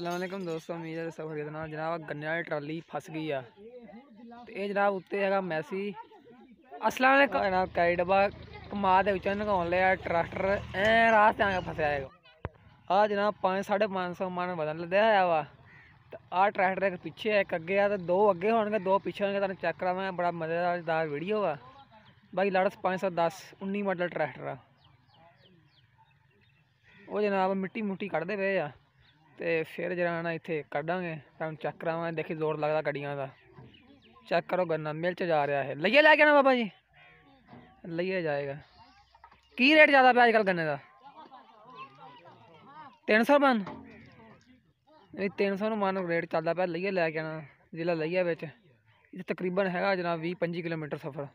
ਅਸਲਾਮ ਦੋਸਤੋ ਉਮੀਦ ਹੈ ਸਭ ਖਰੀਦ ਨਾਲ। ਜਨਾਬ ਗੰਨੇ ਵਾਲੀ ਟਰਾਲੀ ਫਸ ਗਈ ਆ। ਤੇ ਇਹ ਜਨਾਬ ਉੱਤੇ ਹੈਗਾ ਮੈਸੀ। ਅਸਲਾਮ ਵਾਲੇਕਮ ਜਨਾਬ ਕਈ ਡੱਬਾ ਕਮਾ ਦੇ ਵਿੱਚੋਂ ਨਗਾਉਣ ਲਿਆ ਟਰੈਕਟਰ ਐ ਰਾਹ ਤੇ ਆ ਕੇ ਫਸਿਆ ਹੈਗਾ। ਆ ਜਨਾਬ 5 550 ਮਨ ਬਦਲ ਲੱਦਿਆ ਹੋਇਆ ਵਾ। ਤੇ ਆ ਟਰੈਕਟਰ ਇੱਕ ਪਿੱਛੇ ਆ, ਇੱਕ ਅੱਗੇ ਆ ਤੇ ਦੋ ਅੱਗੇ ਹੋਣਗੇ ਦੋ ਪਿੱਛੇ ਹੋਣਗੇ ਤੁਹਾਨੂੰ ਚੈੱਕ ਕਰਾਵਾਂ ਬੜਾ ਮਜ਼ੇਦਾਰ ਵੀਡੀਓ ਵਾ। ਬਾਈ ਲੜਸ 510 19 ਮਾਡਲ ਟਰੈਕਟਰ ਆ। ਉਹ ਜਨਾਬ ਮਿੱਟੀ ਮੁੱਟੀ ਕੱਢਦੇ ਪਏ ਆ। ਤੇ ਫਿਰ ਜਿਹੜਾ ਨਾ ਇੱਥੇ ਕੱਢਾਂਗੇ ਤੁਹਾਨੂੰ ਚੈੱਕ ਕਰਾਵਾਂਗੇ, ਦੇਖੀ ਜ਼ੋਰ ਲੱਗਦਾ ਗੱਡੀਆਂ ਦਾ। ਚੈੱਕ ਕਰੋ ਗੰਨਾ, ਮਿਲ ਚ ਜਾ ਰਿਹਾ ਹੈ ਲਈਏ ਲੈ ਕੇ ਨਾ ਬਾਬਾ ਜੀ। ਲਈਏ ਜਾਏਗਾ। ਕੀ ਰੇਟ ਜ਼ਿਆਦਾ ਪਿਆ ਅੱਜ ਕੱਲ ਗੰਨੇ ਦਾ? 300 ਮਨ ਇਹ 300 ਨੂੰ ਮਨ ਰੇਟ ਚੱਲਦਾ ਪਿਆ, ਲਈਏ ਲੈ ਕੇ ਨਾ ਜ਼ਿਲ੍ਹਾ ਲਈਏ ਵਿੱਚ। ਇਹ ਤਕਰੀਬਨ ਹੈਗਾ ਜਨਾਬ 20 25 ਕਿਲੋਮੀਟਰ ਸਫ਼ਰ।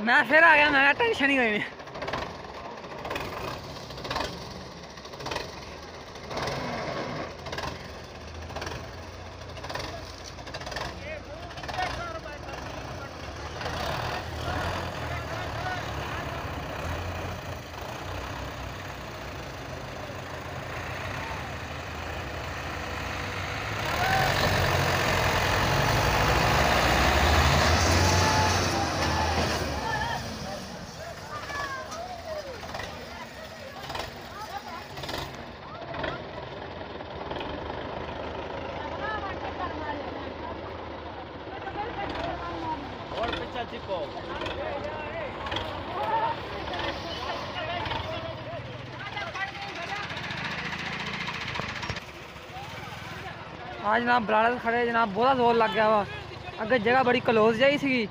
ਮੈਂ ਫਿਰ ਆ ਗਿਆ ਮੈਂ ਕਿਹਾ ਟੈਨਸ਼ਨ ਹੀ ਕੋਈ ਨਹੀਂ ਆ ਜਨਾਬ ਬਰਾੜਾ ਖੜੇ ਜਨਾਬ ਬਹੁਤਾ ਜ਼ੋਰ ਲੱਗ ਗਿਆ ਵਾ। ਅੱਗੇ ਜਗ੍ਹਾ ਬੜੀ ਕਲੋਜ਼ ਜਾਈ ਸੀਗੀ।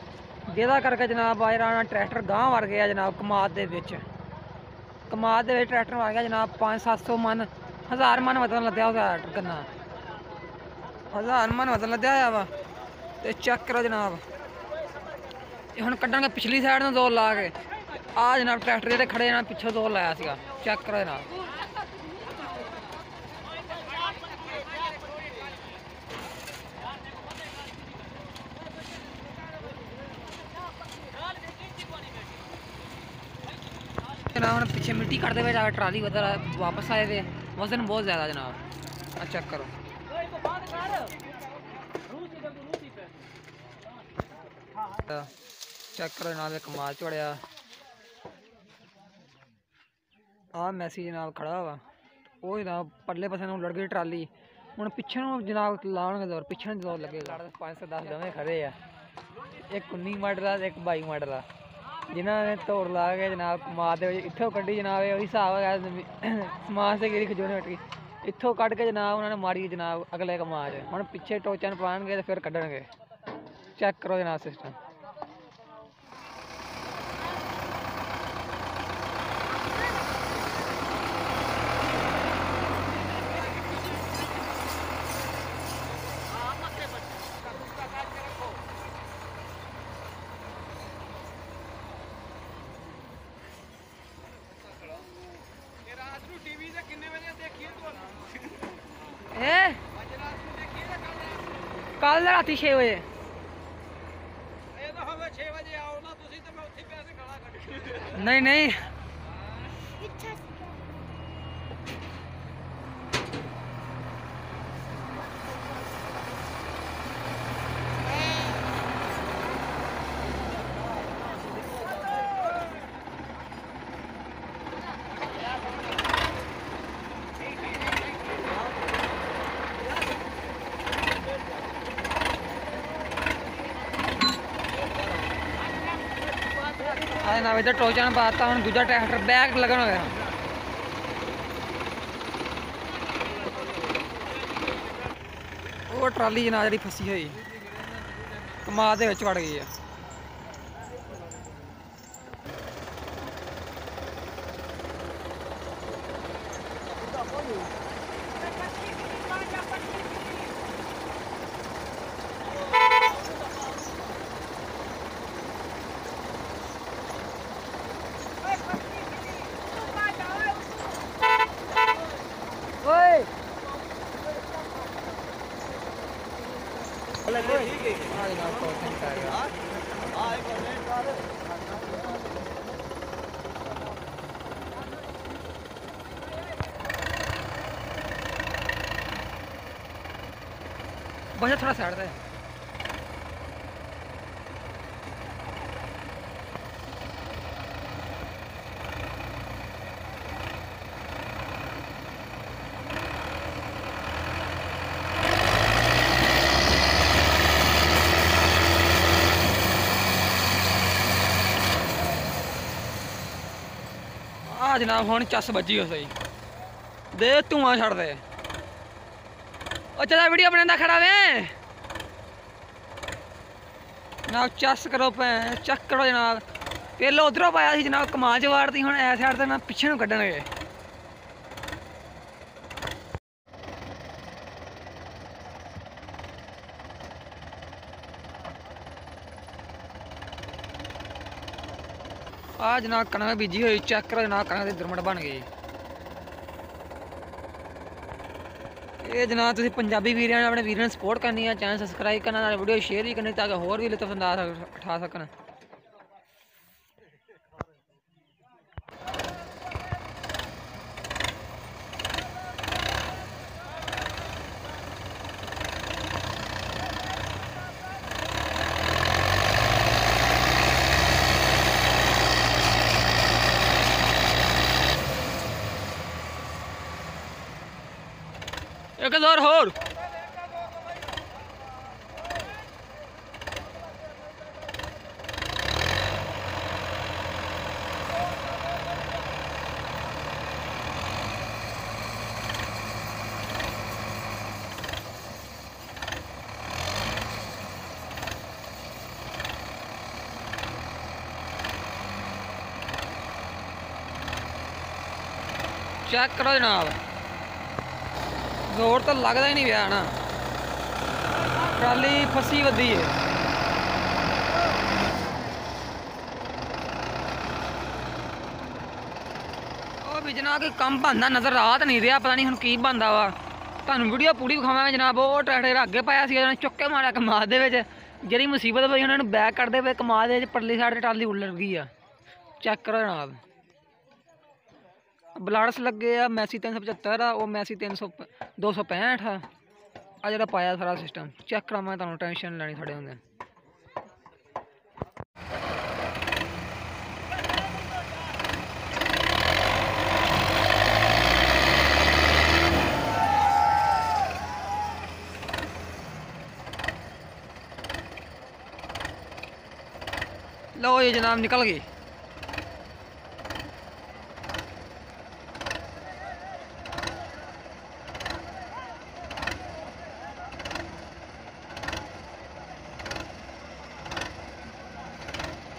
ਜਿਹਦਾ ਕਰਕੇ ਜਨਾਬ ਆ ਜਿਹੜਾ ਟਰੈਕਟਰ ਗਾਂਹ ਵਰ ਗਿਆ ਜਨਾਬ ਕਮਾਦ ਦੇ ਵਿੱਚ। ਕਮਾਦ ਦੇ ਵਿੱਚ ਟਰੈਕਟਰ ਵਰ ਗਿਆ ਜਨਾਬ 5-700 ਮਨ, ਹਜ਼ਾਰ ਮਨ ਵਤਨ ਲੱਦਿਆ ਹੋਇਆ ਗੰਨਾ ਹਜ਼ਾਰ ਮਨ ਵਤਨ ਲੱਦਿਆ ਹੋਇਆ ਵਾ, ਤੇ ਚੈੱਕ ਕਰੋ ਜਨਾਬ। ਇਹ ਹੁਣ ਕੱਢਾਂਗੇ ਪਿਛਲੀ ਸਾਈਡ ਨੂੰ ਜ਼ੋਰ ਲਾ ਕੇ। ਆ ਜਨਾਬ ਟਰੈਕਟਰ ਜਿਹੜੇ ਖੜੇ ਜਨਾਬ ਪਿੱਛੇ ਜ਼ੋਰ ਲਾਇਆ ਸੀਗਾ। ਚੈੱਕ ਕਰੋ ਜਨਾਬ। ਜਨਾਬ ਹੁਣ ਪਿੱਛੇ ਮਿੱਟੀ ਕੱਢਦੇ ਵੇ ਜਾ ਕੇ ਟਰਾਲੀ ਵਧਰ ਵਾਪਸ ਆਏ ਵੇ। ਵਜ਼ਨ ਬਹੁਤ ਜ਼ਿਆਦਾ ਜਨਾਬ। ਆ ਚੈੱਕ ਕਰੋ। ਚੈੱਕ ਕਰੋ ਨਾਲ ਝੜਿਆ। ਆ ਮੈਸੇਜ ਜਨਾਬ ਖੜਾ ਵਾ। ਉਹ ਜਨਾਬ ਪਰਲੇ ਪਾਸੇ ਨੂੰ ਲੜ ਗਈ ਟਰਾਲੀ। ਹੁਣ ਪਿੱਛੇ ਨੂੰ ਜਨਾਬ ਲਾਉਣਗੇ ਜ਼ੋਰ, ਪਿੱਛੇ ਨੂੰ ਜ਼ੋਰ ਲੱਗੇਗਾ। 510 ਦੋਵੇਂ ਖੜੇ ਆ। ਇੱਕ 19 ਮਾਡਲ ਆ ਇੱਕ 22 ਮਾਡਲ ਆ। ਜਿਨ੍ਹਾਂ ਨੇ ਤੋੜ ਲਾ ਕੇ ਜਨਾਬ ਮਾਰ ਦੇ ਇੱਥੋਂ ਕੱਢੀ ਜਨਾਬ ਇਹ ਉਹੀ ਹਿਸਾਬ ਹੈਗਾ ਜ਼ਮੀ- ਸਮਾਜ ਤੇ ਕਿਹੜੀ ਖਜੋਣੇ ਹਟ ਗਈ। ਇੱਥੋਂ ਕੱਢ ਕੇ ਜਨਾਬ, ਉਹਨਾਂ ਨੇ ਮਾਰੀ ਜਨਾਬ ਅਗਲੇ ਕਮਾਦ 'ਚ। ਹੁਣ ਪਿੱਛੇ ਟੋਚਨ ਪਾਣਗੇ ਤੇ ਫਿਰ ਕੱਢਣਗੇ। ਚੈੱਕ ਕਰੋ ਜਨਾਬ ਸਿਸਟਮ ਇਹ ਕੱਲ ਰਾਤੀ 6 ਵਜੇ। ਇਹ ਤਾਂ ਹੋਵੇ 6 ਵਜੇ ਆਓ ਨਾ ਤੁਸੀਂ ਤੇ ਮੈਂ ਉੱਥੇ ਪੈਸੇ ਖਾਣਾ ਕੱਢ ਨਹੀਂ ਨਹੀਂ। ਆਏ ਨਾ ਇਧਰ ਟੋਚਨ ਪਾਤਾ ਹੁਣ ਦੂਜਾ ਟਰੈਕਟਰ ਬੈਕ ਲੱਗਣ ਹੋਇਆ। ਉਹ ਟਰਾਲੀ ਜਨਾ ਜਿਹੜੀ ਫਸੀ ਹੋਈ ਕਮਾਦ ਦੇ ਵਿੱਚ ਵੜ ਗਈ ਆ। ਲੈ ਠੀਕ ਹੈ ਆ ਆ ਜਨਾਬ ਹੁਣ ਚੱਸ ਵੱਜੀ ਹੋ। ਸਹੀ ਦੇ ਧੂਆਂ ਛੱਡ ਦੇ। ਉਹ ਚਲਾ ਵੀਡੀਓ ਬਣਾਉਂਦਾ ਖੜਾ ਵੇ। ਜਨਾਬ ਚੱਸ ਕਰੋ ਭੈ ਚੱਕ ਕਰੋ ਜਨਾਬ। ਪਹਿਲਾਂ ਉਧਰੋਂ ਪਾਇਆ ਸੀ ਜਨਾਬ ਕਮਾਲ ਚ ਵਾਰਦੀ ਹੁਣ ਐ ਸਾਈਡ ਤੇ ਨਾ ਪਿੱਛੇ ਨੂੰ ਕੱਢਣਗੇ। ਆ ਜਨਾਬ ਕਣਕ ਬੀਜੀ ਹੋਈ ਚੈੱਕ ਕਰੋ ਜਨਾਬ ਕਣਕ ਦੇ ਦਰਮਟ ਬਣ ਗਏ। ਇਹ ਜਨਾਬ ਤੁਸੀਂ ਪੰਜਾਬੀ ਵੀਰਾਂ ਨੇ ਆਪਣੇ ਵੀਰਾਂ ਨੂੰ ਸਪੋਰਟ ਕਰਨੀ ਹੈ ਚੈਨਲ ਸਬਸਕ੍ਰਾਈਬ ਕਰਨਾ, ਨਾਲ ਵੀਡੀਓ ਸ਼ੇਅਰ ਵੀ ਕਰਨੀ ਤਾਂ ਕਿ ਹੋਰ ਵੀ ਲੁਤਫ ਅੰਦਾਜ਼ ਉਠਾ ਸਕਣ। ਇੱਕ ਜ਼ੋਰ ਹੋਰ ਚੈੱਕ ਕਰੋ ਤਾਂ ਲੱਗਦਾ ਹੀ ਨਹੀਂ ਪਿਆ ਨਾ ਟਰਾਲੀ ਫਸੀ ਵੱਧੀ ਹੈ ਉਹ ਵੀ ਜਨਾਬ ਕੋਈ ਕੰਮ ਬੰਦਾ ਨਜ਼ਰ ਰਾਤ ਨਹੀਂ ਰਿਹਾ, ਪਤਾ ਨਹੀਂ ਹੁਣ ਕੀ ਬੰਦਾ ਵਾ। ਤੁਹਾਨੂੰ ਵੀਡੀਓ ਪੂਰੀ ਵਿਖਾਵਾਂਗੇ ਜਨਾਬ, ਉਹ ਟਰੈਕਟਰ ਅੱਗੇ ਪਾਇਆ ਸੀ ਉਹਨਾਂ ਨੇ ਚੁੱਕ ਕੇ ਮਾਰਿਆ ਕਮਾਦ ਦੇ ਵਿੱਚ। ਜਿਹੜੀ ਮੁਸੀਬਤ ਪਈ, ਉਹਨਾਂ ਨੂੰ ਬੈਕ ਕਰਦੇ ਪਏ, ਕਮਾਦ ਦੇ ਵਿੱਚ ਪਰਲੀ ਸਾਈਡ ਤੇ ਟਰਾਲੀ ਉਲਟ ਗਈ ਆ। ਚੈੱਕ ਕਰੋ ਜਨਾਬ। ਬਲਾਰਸ ਲੱਗੇ ਆ, ਮੈਸੀ 375 ਆ, ਉਹ ਮੈਸੀ 300 265 ਆ। ਆ ਜਿਹੜਾ ਪਾਇਆ ਸਾਰਾ ਸਿਸਟਮ ਚੈੱਕ ਕਰਾਵਾਂ, ਤੁਹਾਨੂੰ ਟੈਨਸ਼ਨ ਲੈਣੀ ਸਾਡੇ ਹੁੰਦੇ। ਲਓ ਇਹ ਜਨਾਬ ਨਿਕਲ ਗਏ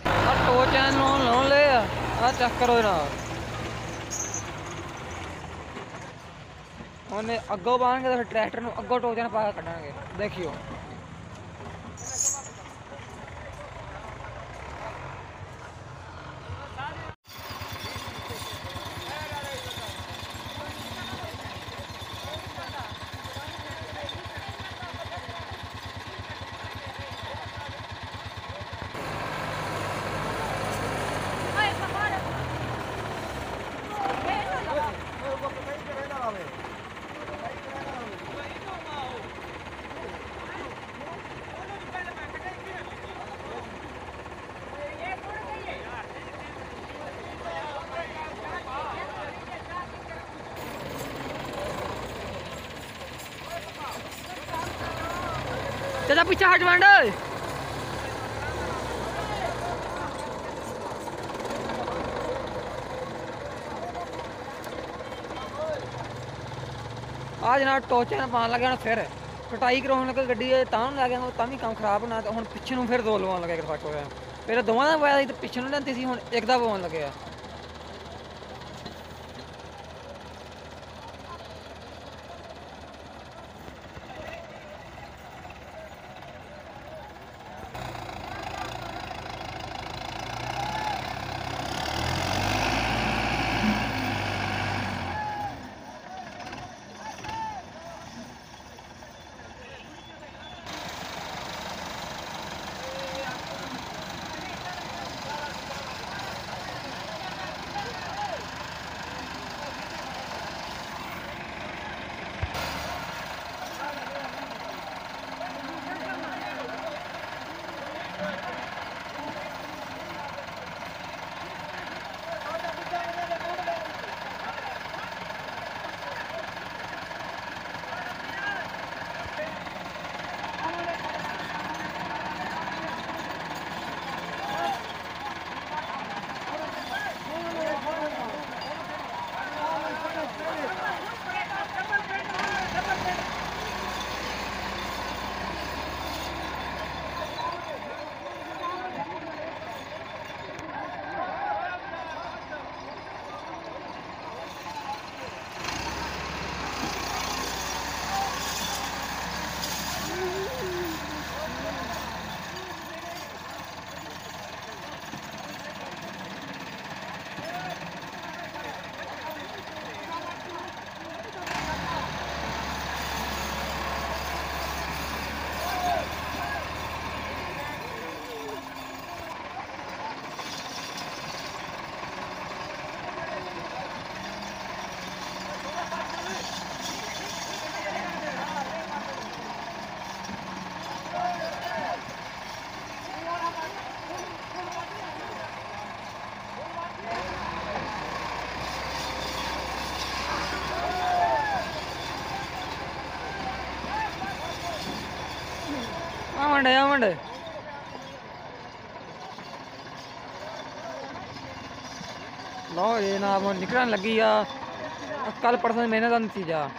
ਆ ਟੋਚਨ ਨੂੰ ਲਾਉਣ ਲਏ ਆ ਆ ਚੈੱਕ ਕਰੋ ਜਨਾਬ ਉਹਨੇ ਅੱਗੋਂ ਬਾਣਗੇ ਤਾਂ ਟਰੈਕਟਰ ਨੂੰ ਅੱਗੋਂ ਟੋਚਨ ਪਾ ਕੇ ਕੱਢਾਂਗੇ ਦੇਖਿਓ। ਚਾਚਾ ਪਿੱਛੇ ਹਟ ਵੰਡ। ਆ ਜਨਾਬ ਟੋਚਨ ਪਾਣ ਲੱਗਿਆ ਹੁਣ ਫਿਰ, ਕਟਾਈ ਕਰਾਉਣ ਲੱਗਾ ਗੱਡੀ ਤਾਂ ਨੂੰ ਲੱਗਿਆ ਤਾਂ ਵੀ ਕੰਮ ਖਰਾਬ ਹੋਣਾ ਤੇ ਹੁਣ ਪਿੱਛੇ ਨੂੰ ਫਿਰ ਦੋ ਲਵਾਉਣ ਲੱਗਿਆ ਕਿਰਪਾ ਹੋਇਆ। ਪਹਿਲਾਂ ਦੋਵਾਂ ਦਾ ਪਾਇਆ ਸੀ ਤੇ ਪਿੱਛੇ ਨੂੰ ਲੈਂਦੀ ਸੀ, ਹੁਣ ਇੱਕ ਦਾ ਪਵਾਉਣ ਲੱਗਿਆ। ਡਾਇਮੰਡ ਡਾਇਮੰਡ ਲਓ ਇਹ ਨਾ ਨਿਕਲਣ ਲੱਗੀ ਆ। ਕੱਲ ਪਰਸੋਂ ਮਹੀਨੇ ਦਾ ਨਤੀਜਾ।